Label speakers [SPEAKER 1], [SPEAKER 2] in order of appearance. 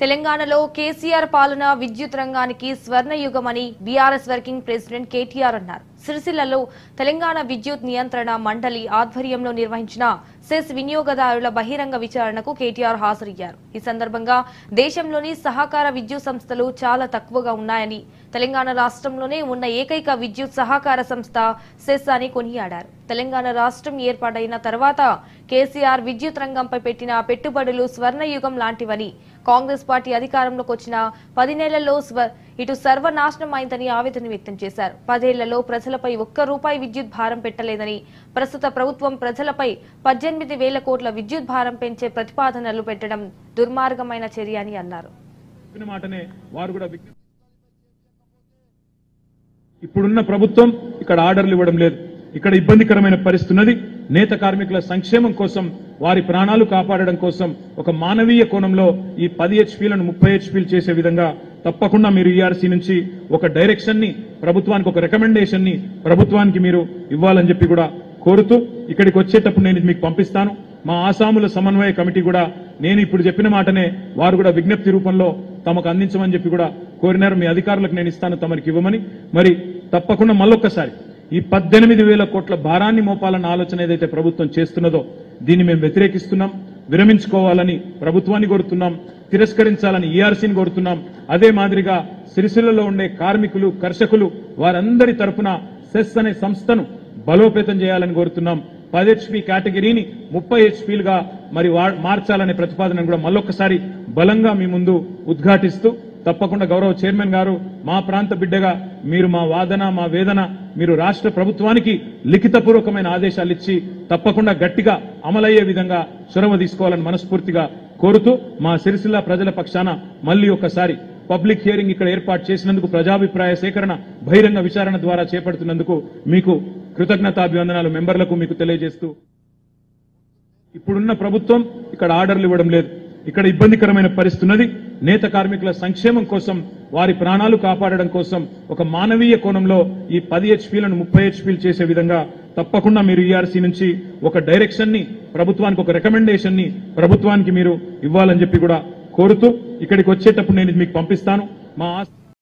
[SPEAKER 1] తెలంగాణలో కేసీఆర్ పాలన విద్యుత్ రంగానికి స్వర్ణయుగమని బీఆర్ఎస్ వర్కింగ్ ప్రెసిడెంట్ కేటీఆర్ అన్నారు. సిరిసిల్లలో తెలంగాణ విద్యుత్ నియంత్రణ మండలి ఆధ్వర్యంలో నిర్వహించిన సెస్ వినియోగదారుల బహిరంగ విచారణకు కేటీఆర్ హాజరయ్యారు. ఈ సందర్భంగా దేశంలోని సహకార విద్యుత్ సంస్థలు చాలా తక్కువగా ఉన్నాయని తెలంగాణ రాష్ట్రంలోనే ఉన్న ఏకైక విద్యుత్ సహకార సంస్థ సెస్ అని కొనియాడారు. తెలంగాణ రాష్ట్రం ఏర్పాటైన తర్వాత కేసీఆర్ విద్యుత్ రంగంపై పెట్టిన పెట్టుబడులు స్వర్ణయుగం లాంటివని కాంగ్రెస్ పార్టీ అధికారంలోకి వచ్చిన పది నెలల్లో స్వ ఇటు సర్వనాశనం అయిందని ఆవేదన వ్యక్తం చేశారు. పదేళ్ళలో ప్రజలపై ఒక్క రూపాయి విద్యుత్ భారం పెట్టలేదని ప్రస్తుత ప్రభుత్వం ప్రజలపై పద్దెనిమిది వేల కోట్ల విద్యుత్ భారం పెంచే ప్రతిపాదనలు పెట్టడం దుర్మార్గమైన చర్య అని అన్నారు.
[SPEAKER 2] ఇప్పుడున్న ప్రభుత్వం ఇక్కడ ఆర్డర్లు ఇవ్వడం లేదు. ఇక్కడ ఇబ్బందికరమైన పరిస్థితి ఉన్నది. నేత కార్మికుల సంక్షేమం కోసం వారి ప్రాణాలు కాపాడడం కోసం ఒక మానవీయ కోణంలో ఈ పది హెచ్పీలను ముప్పై హెచ్పీలు చేసే విధంగా తప్పకుండా మీరు ఈఆర్సీ నుంచి ఒక డైరెక్షన్ని ప్రభుత్వానికి ఒక రికమెండేషన్ని ప్రభుత్వానికి మీరు ఇవ్వాలని చెప్పి కూడా కోరుతూ ఇక్కడికి వచ్చేటప్పుడు నేను మీకు పంపిస్తాను. మా ఆసాముల సమన్వయ కమిటీ కూడా నేను ఇప్పుడు చెప్పిన మాటనే వారు కూడా విజ్ఞప్తి రూపంలో తమకు అందించమని చెప్పి కూడా కోరినారు. మీ అధికారులకు నేను ఇస్తాను తమరికి ఇవ్వమని. మరి తప్పకుండా మళ్ళొక్కసారి ఈ పద్దెనిమిది వేల కోట్ల భారాన్ని మోపాలన్న ఆలోచన ఏదైతే ప్రభుత్వం చేస్తున్నదో దీన్ని మేము వ్యతిరేకిస్తున్నాం విరమించుకోవాలని ప్రభుత్వాన్ని కోరుతున్నాం. తిరస్కరించాలని ఈఆర్సీని కోరుతున్నాం. అదే మాదిరిగా సిరిసిల్లలో ఉండే కార్మికులు కర్షకులు వారందరి తరపున సెస్ అనే సంస్థను బలోపేతం చేయాలని కోరుతున్నాం. పది హెచ్పి కేటగిరీని ముప్పై హెచ్పీలుగా మరి మార్చాలనే ప్రతిపాదనను కూడా మళ్ళొక్కసారి బలంగా మీ ముందు ఉద్ఘాటిస్తూ తప్పకుండా గౌరవ చైర్మన్ గారు మా ప్రాంత బిడ్డగా మీరు మా వాదన మా వేదన మీరు రాష్ట్ర ప్రభుత్వానికి లిఖితపూర్వకమైన ఆదేశాలు ఇచ్చి తప్పకుండా గట్టిగా అమలయ్యే విధంగా చొరవ తీసుకోవాలని మనస్ఫూర్తిగా కోరుతూ మా సిరిసిల్ల ప్రజల పక్షాన మళ్ళీ ఒకసారి పబ్లిక్ హియరింగ్ ఇక్కడ ఏర్పాటు చేసినందుకు ప్రజాభిప్రాయ సేకరణ బహిరంగ విచారణ ద్వారా చేపడుతున్నందుకు మీకు కృతజ్ఞతాభివందనాలు మెంబర్లకు మీకు తెలియజేస్తూ. ఇప్పుడున్న ప్రభుత్వం ఇక్కడ ఆర్డర్లు ఇవ్వడం లేదు. ఇక్కడ ఇబ్బందికరమైన పరిస్థితి ఉన్నది నేత కార్మికుల సంక్షేమం కోసం వారి ప్రాణాలు కాపాడడం కోసం ఒక మానవీయ కోణంలో ఈ పది హెచ్పీలను ముప్పై హెచ్పీలు చేసే విధంగా తప్పకుండా మీరు ఈఆర్సీ నుంచి ఒక డైరెక్షన్ని ప్రభుత్వానికి ఒక రికమెండేషన్ని ప్రభుత్వానికి మీరు ఇవ్వాలని చెప్పి కూడా కోరుతూ ఇక్కడికి వచ్చేటప్పుడు నేను మీకు పంపిస్తాను. మా ఆస్తి